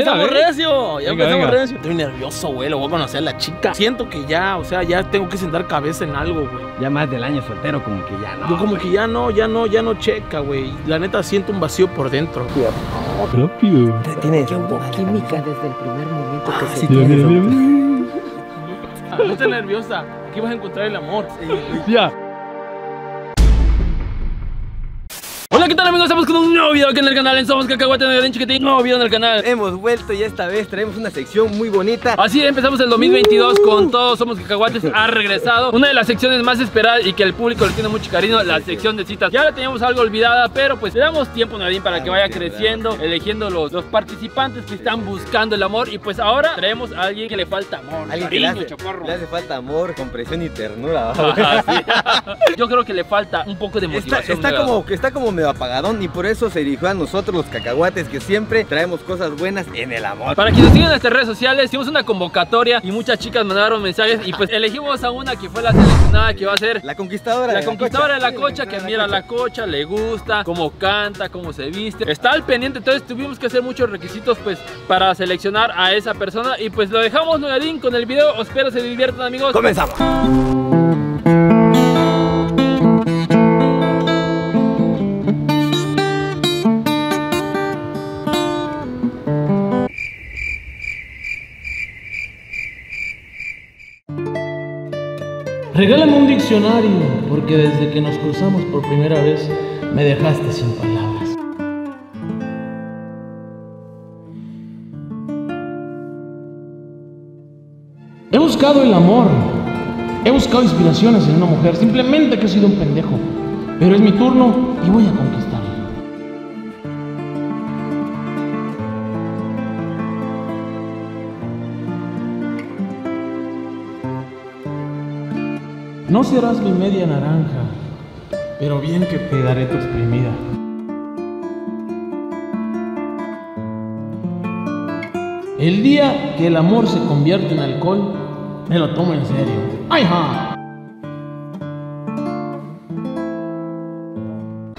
empezamos venga. recio, ya Venga, empezamos venga. recio. Estoy nervioso, güey, lo voy a conocer a la chica. Siento que ya, o sea, ya tengo que sentar cabeza en algo, güey. Ya más del año soltero, como que ya no. Yo como que ya no, ya no, ya no checa, güey. La neta siento un vacío por dentro. Rápido. Tiene química desde el primer momento que se Mira, mira, dieron. mira. Ah, No estés nerviosa. Aquí vas a encontrar el amor. Ya. Hola, ¿qué tal amigos? Con un nuevo video aquí en el canal en Somos Cacahuate de Chiquitín. Nuevo video en el canal. Hemos vuelto y esta vez traemos una sección muy bonita. Así empezamos el 2022 con Todos Somos Cacahuates. Ha regresado. Una de las secciones más esperadas y que el público le tiene mucho cariño, la sección de citas. Ya la teníamos algo olvidada, pero pues le damos tiempo, Nadine, para que vaya creciendo, eligiendo los, los participantes que están buscando el amor. Y pues ahora traemos a alguien que le falta amor. Alguien que le cariño, hace, chocorro. le hace falta amor, comprensión y ternura. Ajá, sí. Yo creo que le falta un poco de Está, motivación. está ¿verdad? como, está como medio apagadón y por eso se dirigió a nosotros los cacahuates que siempre traemos cosas buenas en el amor. Para quienes nos siguen en nuestras redes sociales, hicimos una convocatoria y muchas chicas mandaron mensajes y pues elegimos a una que fue la seleccionada que va a ser La conquistadora la de conquistadora de la cocha que admira la cocha, le gusta, cómo canta, cómo se viste. Está al pendiente, entonces tuvimos que hacer muchos requisitos pues para seleccionar a esa persona y pues lo dejamos Nogadín con el video. Espero se diviertan amigos. Comenzamos. Regálame un diccionario, porque desde que nos cruzamos por primera vez me dejaste sin palabras. He buscado el amor, he buscado inspiraciones en una mujer, simplemente que he sido un pendejo. Pero es mi turno y voy a conquistarla. No serás mi media naranja, pero bien que te daré tu exprimida. El día que el amor se convierte en alcohol, me lo tomo en serio. ¡Ay, ja!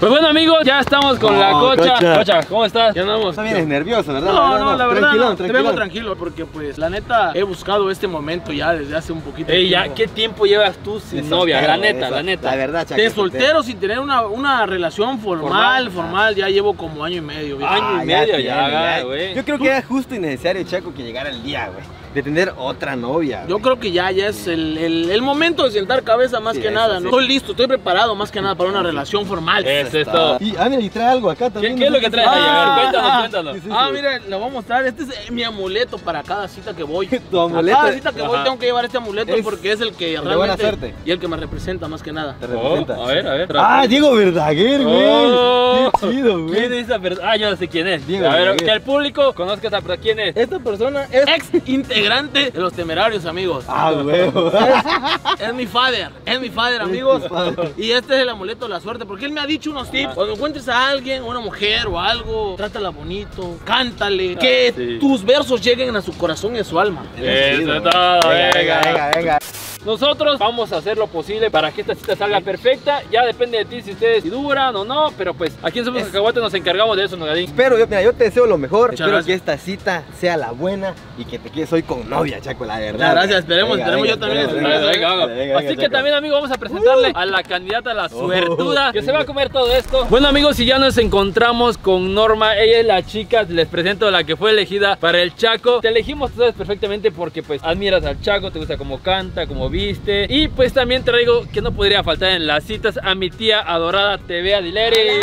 Pues bueno amigos, ya estamos con la cocha. Cocha. Cocha, ¿cómo estás? Ya andamos. No vienes nervioso, ¿verdad? No, no, la verdad Tranquilón, no, te vengo tranquilo porque pues la neta he buscado este momento ya desde hace un poquito Ey, ya. ¿qué tiempo llevas tú sin novia? La neta, eso. la neta. La verdad, Chaco. De soltero sin tener una, una relación formal, Formal. formal, ya llevo como año y medio. viejo. Año y Ah, medio ya, güey. Yo creo que era justo y necesario, Chaco, que llegara el día, güey. De tener otra novia. Yo güey. creo que ya, ya es el, el- el momento de sentar cabeza más Sí, que eso nada, sí. ¿no? Estoy listo, estoy preparado más que nada para una relación formal. Eso es todo. Y, ah, mira, y trae algo acá ¿Qué, también. qué es lo que traes ahí? A ver, Ah, cuéntanos, ah, sí. Ah, mira, le voy a mostrar. Este es eh, mi amuleto para cada cita que voy. Tu amuleto. A cada cita que voy tengo que llevar este amuleto Es porque es el que el realmente suerte. y el que me representa más que nada. Te Oh, representa. a ver, a ver. Ah, Diego Verdaguer, güey. Oh. Qué chido, güey. ¿Quién es esa persona? Ah, yo no sé quién es. Diego a ver, Verdaguer. que el público conozca a esa persona. ¿Quién es? Esta persona es ex integrante de los temerarios, amigos. Ah, güey. Es mi father, es mi father, amigos. Y este es el amuleto de la suerte, porque él me ha dicho unos tips. Cuando encuentres a alguien, una mujer o algo, trátala bonito, cántale, que sí. tus versos lleguen a su corazón y a su alma. Eso es todo, Venga, venga. venga, venga. Nosotros vamos a hacer lo posible para que esta cita salga perfecta. Ya depende de ti si ustedes duran o no, pero pues aquí en Somos Es- Cacahuate nos encargamos de eso, Nogadín. Espero, yo, mira, yo te deseo lo mejor. Muchas Espero gracias. que esta cita sea la buena y que te quedes hoy con novia, Chaco, la verdad. Muchas gracias, esperemos, Venga, esperemos, venga, yo también esperemos, espero. Venga, venga, venga, Así venga, que Chaco. también, amigos, vamos a presentarle a la candidata, la suertuda, que se va a comer todo esto. Bueno, amigos, y ya nos encontramos con Norma. Ella es la chica, les presento la que fue elegida para el Chaco. Te elegimos, tú sabes perfectamente, porque pues admiras al Chaco, te gusta cómo canta, cómo viste. Y pues también traigo que no podría faltar en las citas a mi tía adorada TV Adileri.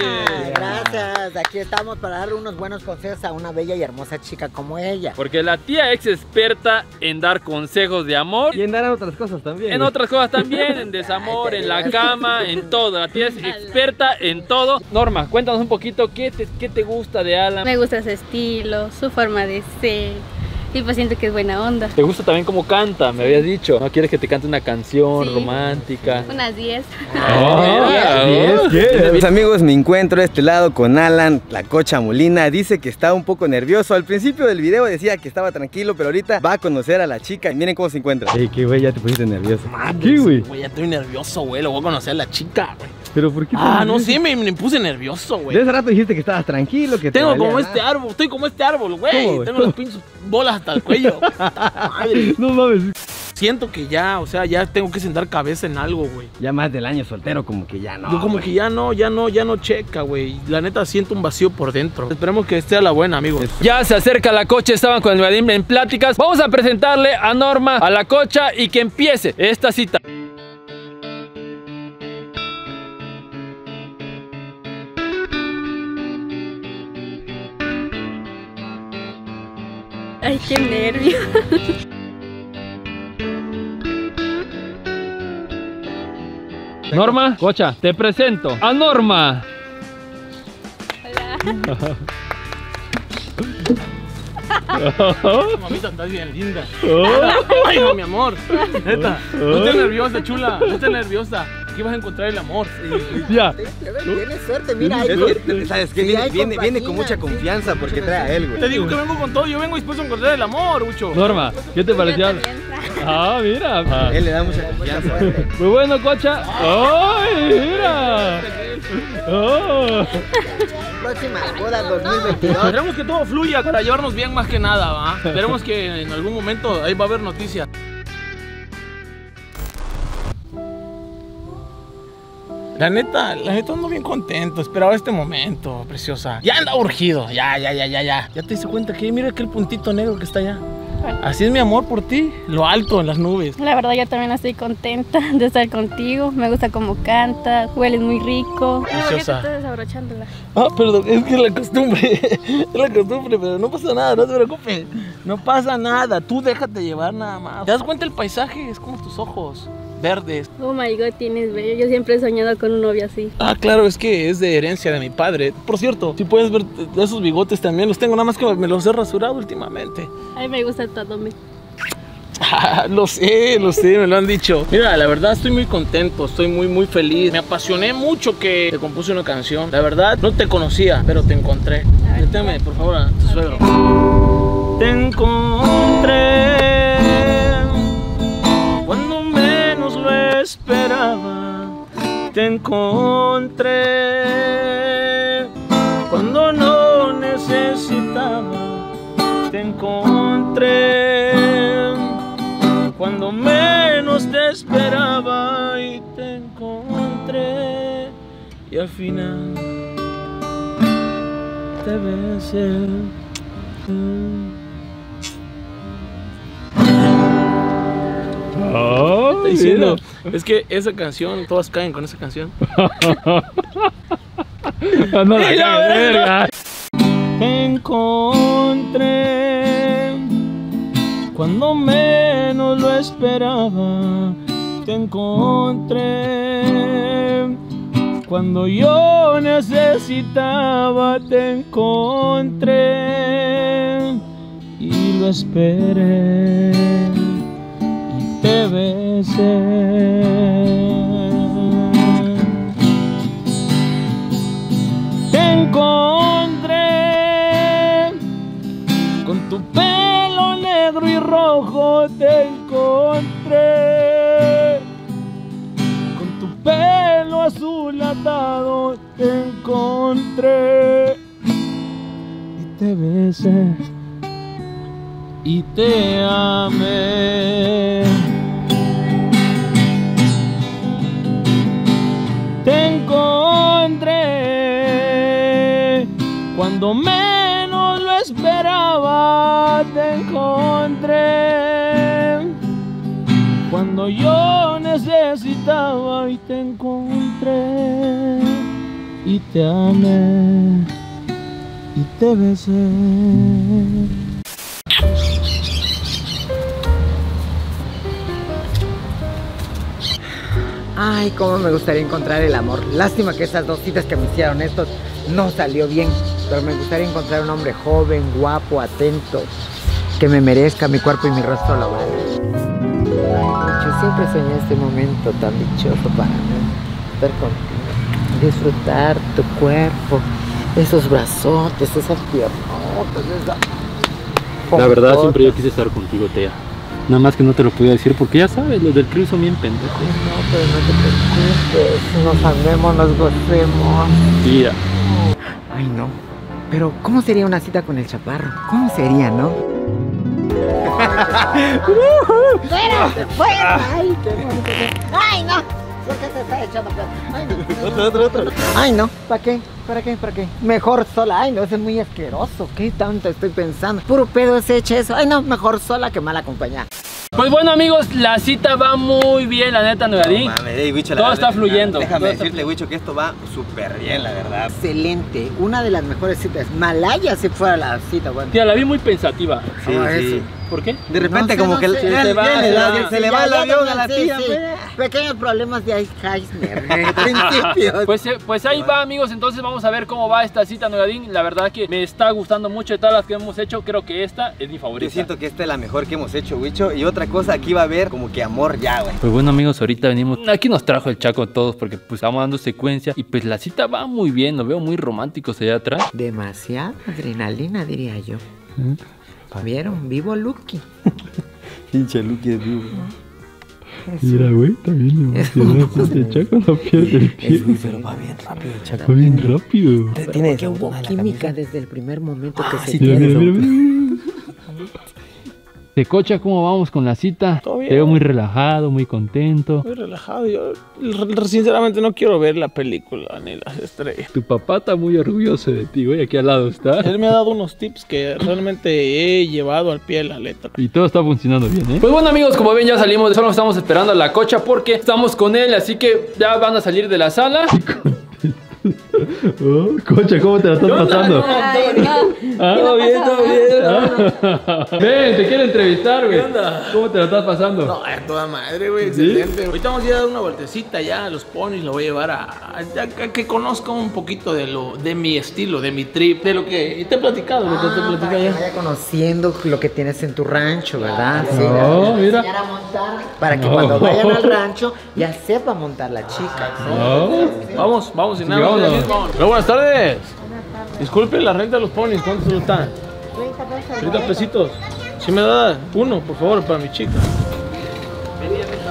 Gracias, aquí estamos para darle unos buenos consejos a una bella y hermosa chica como ella. Porque la tía es experta en dar consejos de amor. Y en dar otras cosas también. En güey. otras cosas también, en desamor, en la cama, en todo. La tía es experta en todo. Norma, cuéntanos un poquito qué te, qué te gusta de Alan. Me gusta su estilo, su forma de ser. Y pues siento que es buena onda. ¿Te gusta también cómo canta? Me habías dicho. ¿No quieres que te cante una canción Sí. romántica? Unas 10. Ah, Bien, bien. Mis amigos, me encuentro de este lado con Alan, la cocha Molina. Dice que está un poco nervioso. Al principio del video decía que estaba tranquilo, pero ahorita va a conocer a la chica. Y miren cómo se encuentra. Ey, qué güey, ya te pusiste nervioso. ¿Qué, güey? Güey, ya estoy nervioso, güey. Lo voy a conocer a la chica, güey. Pero ¿por qué? Ah, no sé, me, me puse nervioso, De güey. ese rato dijiste que estabas tranquilo, que te Tengo como nada. este árbol, estoy como este árbol, ¿Cómo, güey. Tengo las pinches bolas hasta el cuello. Madre. No mames. Siento que ya, o sea, ya tengo que sentar cabeza en algo, güey. Ya más del año soltero, como que ya no. Yo como güey. que ya no, ya no, ya no checa, güey. La neta siento un vacío por dentro. Esperemos que esté a la buena, amigos. Ya se acerca la cocha, estaban con el Vadim en pláticas. Vamos a presentarle a Norma, a la cocha y que empiece esta cita. Ay, qué nervio. Norma, cocha, te presento a Norma. Mamita, estás bien linda. Ay, no, mi amor. Neta. No estés nerviosa, chula. No estés nerviosa. Aquí vas a encontrar el amor. Ya. Tienes suerte, mira. ahí- ¿Sabes qué? Sí, Viene, viene, viene con mucha sí, confianza sí, porque sí, trae a él, Te güey. digo que vengo con todo. Yo vengo dispuesto a encontrar el amor, Ucho. Norma, ¿qué te pareció? Ah, mira. Ah. Él le da mucha confianza. Muy bueno, cocha. ¡Ay, mira! Oh. Próxima boda 2022. Esperemos que todo fluya para llevarnos bien más que nada, ¿va? Esperemos que en algún momento ahí va a haber noticias. La neta, la neta ando bien contento, esperaba este momento, preciosa. Ya anda urgido, ya, ya, ya, ya, ya. Ya te diste cuenta que mira aquel puntito negro que está allá. Así es mi amor por ti, lo alto en las nubes. La verdad, yo también estoy contenta de estar contigo. Me gusta cómo cantas, hueles muy rico. No, ¿por qué te Preciosa. desabrochándola? Ah, perdón, es que es la costumbre, es la costumbre, pero no pasa nada, no te preocupes. No pasa nada, tú déjate llevar nada más. ¿Te das cuenta el paisaje? Es como tus ojos, verdes. Oh my god, tienes bello. Yo siempre he soñado con un novio así. Ah, claro, es que es de herencia de mi padre. Por cierto, si puedes ver esos bigotes también, los tengo nada más que me los he rasurado últimamente. A mí me gusta. Me... Ah, lo sé, lo sé, me lo han dicho. Mira, la verdad estoy muy contento, estoy muy, muy feliz. Me apasioné mucho que te compuse una canción. La verdad, no te conocía, pero te encontré. Déjame, por favor, a tu suegro. Te encontré Te encontré cuando no necesitaba. Te encontré cuando menos te esperaba y te encontré y al final te besé. Oh, diciendo, es que esa canción, todas caen con esa canción. No la verga. Te encontré cuando menos lo esperaba. Te encontré cuando yo necesitaba. Te encontré y lo esperé te encontré con tu pelo negro y rojo. Te encontré con tu pelo azul atado. Te encontré y te besé y te amé. Cuando menos lo esperaba. Te encontré cuando yo necesitaba y te encontré y te amé y te besé. Ay, cómo me gustaría encontrar el amor. Lástima que esas dos citas que me hicieron estos no salió bien. Pero me gustaría encontrar un hombre joven, guapo, atento, que me merezca mi cuerpo y mi rostro lo vale. Ay, yo siempre soñé este momento tan dichoso para mí. Estar contigo, disfrutar tu cuerpo, esos brazotes, esas piernotas, esa... La verdad, siempre yo quise estar contigo, Tea. Nada más que no te lo podía decir porque ya sabes, los del crew son bien pendejos. No, pero no te preocupes. Nos amemos, nos gocemos. Mira. Ay, no. Pero, ¿cómo sería una cita con el chaparro? ¿Cómo sería, no? Ay, qué bonito. Ay, no. ¿Por qué se está echando? Ay, no. Otro, otro, otro. Ay, no. ¿Para qué? ¿Para qué? ¿Para qué? Mejor sola. Ay, no, eso es muy asqueroso. ¿Qué tanto estoy pensando? Puro pedo se echa eso. Ay, no, mejor sola que mal acompañada. Pues bueno amigos, la cita va muy bien, la neta, Nogadín. Mames, ey, Wicho, la Todo verdad, está fluyendo. Déjame Todo decirte, Wicho, que esto va súper bien, la verdad. Excelente. Una de las mejores citas. Malaya si fuera la cita, bueno. Tía, la vi muy pensativa. Sí, Ah, sí. eso. ¿Por qué? De repente No como no que Se va, le se va. se le Sí, va ya- el avión a la tía. sí. Pequeños problemas de. En principio. Pues, eh, pues ahí va amigos, entonces vamos a ver cómo va esta cita Nogadín. La verdad que me está gustando mucho de todas las que hemos hecho, creo que esta es mi favorita. Yo siento que esta es la mejor que hemos hecho, Wicho. Y otra cosa, aquí va a haber como que amor ya, güey. Pues bueno amigos, ahorita venimos, aquí nos trajo el Chaco a todos porque pues estamos dando secuencia y pues la cita va muy bien, lo veo muy románticos allá atrás. Demasiada adrenalina, diría yo. ¿Vieron? Vivo Lucky. Pinche Lucky de vivo. Mira, güey, también me emociona. El Chaco no pierde el pie. Pero va bien rápido, chaco. Fue bien rápido. Tiene Porque hubo química desde el primer momento que se Mira, mira, dieron. mira, mira. De cocha, ¿cómo vamos con la cita? Todo bien. Te veo muy relajado, muy contento. Muy relajado. Yo sinceramente no quiero ver la película ni las estrellas. Tu papá está muy orgulloso de ti, güey, aquí al lado está. Él me ha dado unos tips que realmente he llevado al pie de la letra. Y todo está funcionando bien, ¿eh? Pues bueno amigos, como ven ya salimos, solo estamos esperando a la cocha porque estamos con él, así que ya van a salir de la sala. Oh, Cocha, ¿cómo te la estás pasando? Ay, no. Ah, todo bien, todo bien. Ven, te quiero entrevistar, güey. ¿Cómo te la estás pasando? No, es toda madre, güey, excelente. Ahorita vamos a ir a dar una vueltecita ya a los ponis, lo voy a llevar a, a- a que conozca un poquito de lo de mi estilo, de mi trip, de lo que te he platicado, lo que te he Ah, para platicado que ya. vaya conociendo lo que tienes en tu rancho, ¿verdad? Sí, No, mira. enseñar a montar para que No. cuando vayan al rancho ya sepa montar la chica. ¿sí? Vamos, vamos, sin Sí, nada. vámonos. Pero buenas tardes. Disculpe la renta de los ponis, ¿cuánto está? 30 pesitos. Si me da uno, por favor, para mi chica.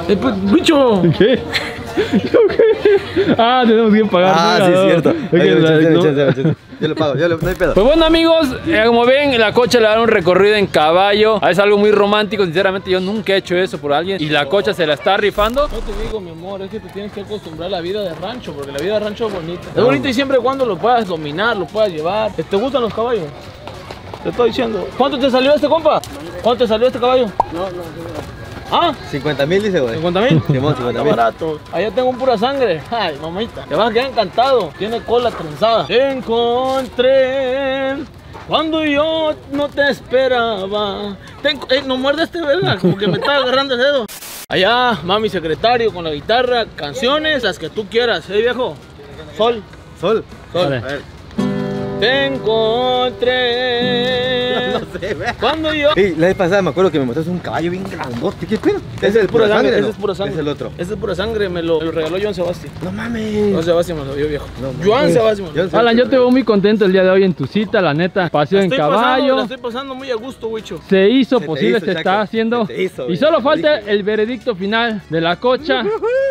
Eh, pues, bicho. ¿Qué? ¿Yo qué? Ah, tenemos que pagar. Ah, mira, sí, no. es cierto. No-. Yo lo pago, yo lo, no hay pedo. Pues bueno amigos, eh, como ven, la cocha le da un recorrido en caballo. Es algo muy romántico, sinceramente yo nunca he hecho eso por alguien. Y la cocha se la está rifando. No te digo, mi amor, es que te tienes que acostumbrar a la vida de rancho, porque la vida de rancho es bonita. Es bonita y siempre y cuando lo puedas dominar, lo puedas llevar. ¿Te gustan los caballos? Te estoy diciendo. ¿Cuánto te salió este compa? ¿Cuánto te salió este caballo? No, no, ¿Ah? 50 mil dice, güey. 50 mil. Simón, 50 Está mil. barato. Allá tengo un pura sangre. Ay, mamita. Te vas a quedar encantado. Tiene cola trenzada. Te encontré cuando yo no te esperaba. Te eh, no muerde este verga, como que me está agarrando el dedo. Allá, mami secretario con la guitarra, canciones, las que tú quieras, ¿eh, viejo? Sol, Sol. sol. Vale. A ver. Te encontré. No sé, güey. Cuando yo. Ey, la vez pasada me acuerdo que me mostraste un caballo bien grandote. ¿Qué pedo? Ese es el pura sangre, ¿no? ese es pura sangre. Es el otro. Ese es pura sangre, me lo, me lo regaló Joan Sebastián. No mames. Joan Sebastián me lo dio viejo. No. Joan Sebastián. Alan, yo te veo muy contento el día de hoy en tu cita, la neta. Paseo en Estoy pasando, la caballo. estoy pasando muy a gusto, Wicho. Se hizo Se posible, hizo, se Chaco. está haciendo. Se hizo, y güey. solo falta el veredicto final de la cocha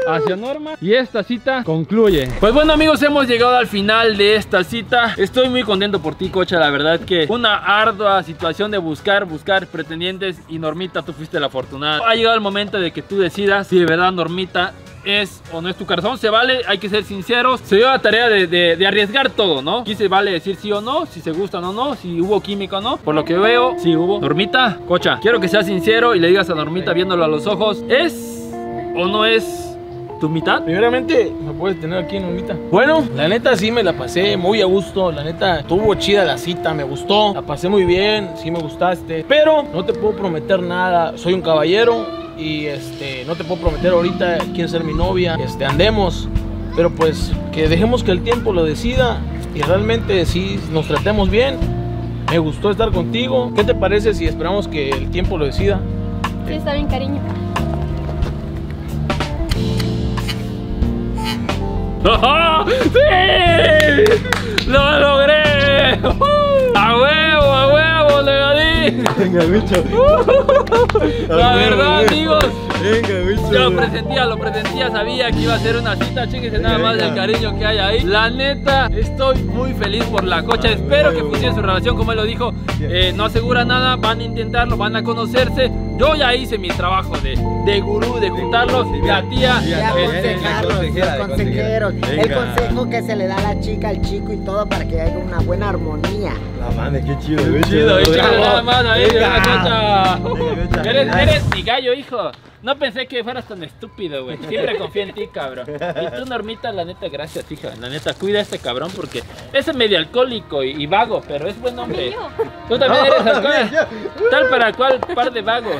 hacia Norma. Y esta cita concluye. Pues bueno, amigos, hemos llegado al final de esta cita. Estoy muy contento por ti, cocha. La verdad que una ardua situación de buscar, buscar pretendientes. Y Normita, tú fuiste la afortunada. Ha llegado el momento de que tú decidas si de verdad Normita es o no es tu corazón, se vale, hay que ser sinceros. Se dio la tarea de, arriesgar todo, ¿no? Aquí se vale decir sí o no, si se gustan o no, si hubo química o no. Por lo que veo, sí hubo. Normita, cocha, quiero que seas sincero y le digas a Normita viéndolo a los ojos, ¿es o no es tu mitad? Primeramente, me puedes tener aquí en unita. Bueno, la neta sí me la pasé muy a gusto. La neta estuvo chida la cita, me gustó. La pasé muy bien, sí me gustaste. Pero no te puedo prometer nada. Soy un caballero y este no te puedo prometer ahorita quién ser mi novia. Este andemos. Pero pues que dejemos que el tiempo lo decida y realmente sí nos tratemos bien. Me gustó estar contigo. ¿Qué te parece si esperamos que el tiempo lo decida? Sí, está bien, cariño. ¡Sí! ¡Lo logré! ¡A huevo, a huevo, Legadín! sí. Venga, bicho. La verdad, amigos. Venga, bicho. Yo lo presentía, lo presentía, sabía que iba a ser una cita, chéquense nada más del cariño que hay ahí. La neta, estoy muy feliz por la cocha, espero que funcione su relación, como él lo dijo, Eh, no asegura nada, van a intentarlo, van a conocerse. Yo ya hice mi trabajo de, de gurú, de juntarlos, la tía, De aconsejarlos, consejera, los de consejeros. El consejo que se le da a la chica, al chico y todo para que haya una buena armonía. La madre, qué chido, bicho. chido, una cocha. Venga, cocha. Eres, eres mi gallo, hijo. No pensé que fueras tan estúpido, güey. Siempre confié en ti, cabrón. Y tú, Normita, la neta, gracias, hija. La neta, cuida a este cabrón porque es medio alcohólico y, y vago, pero es buen hombre. Tú también eres alcohólico. Tal para cual par de vagos.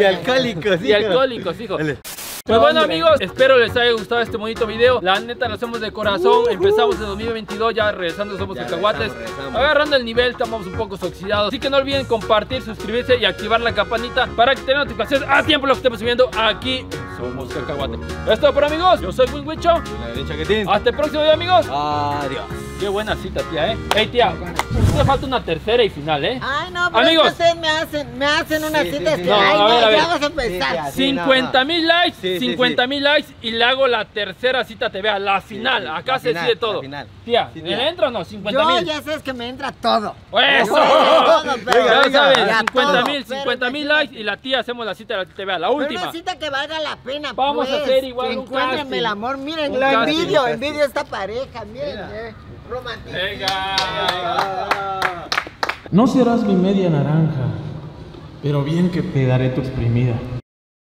Y alcohólicos, Y hijo. alcohólicos, hijo. Dale. Pues bueno amigos, espero les haya gustado este bonito video. La neta lo hacemos de corazón. Empezamos en 2022 ya regresando Somos Ya cacahuates. regresamos, regresamos. Agarrando el nivel, estamos un poco oxidados. Así que no olviden compartir, suscribirse y activar la campanita Para que tengan notificaciones a tiempo lo que estemos subiendo aquí. En Somos Cacahuates. Esto es todo por amigos, yo soy Winwicho. Hasta el próximo video amigos. Adiós. Qué buena cita tía, eh. Ey tía, te falta una tercera y final eh. Ay, no, pero Amigos. es que ustedes me hacen, me hacen una cita No, ay, a ver, a ver. ya vamos a Sí, empezar. sí, 50 mil likes, Sí, sí, 50 mil likes y le hago la tercera cita TV, a la final. sí, Acá la se final, decide la todo. final. Tía, Sí, ¿le entra o no? 50 Yo mil. ya sabes que me entra todo. Eso. Todo, pero- Ya sabes, ya 50 todo, mil, pero 50 mil likes y la tía hacemos la cita de la TV, la Pero última. una cita que valga la pena, Vamos a pues, hacer igual que casting. el amor, miren, Un lo casting, envidio, envidio a esta pareja, miren, eh. Venga. No serás mi media naranja, pero bien que te daré tu exprimida.